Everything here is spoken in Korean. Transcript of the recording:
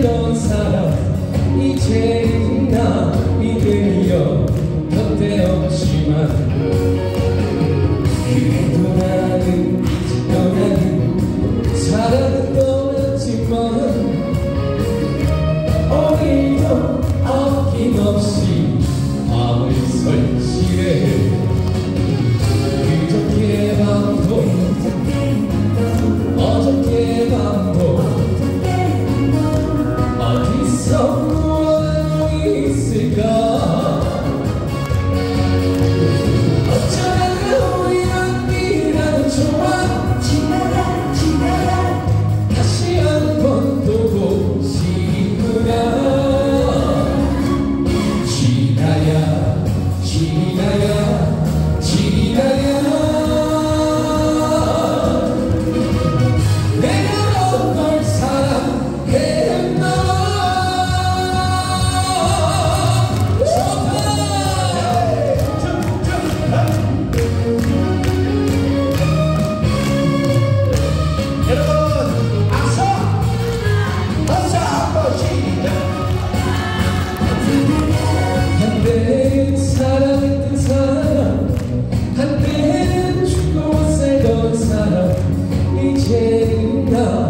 살던 사람 이제 있나? Jesus. love.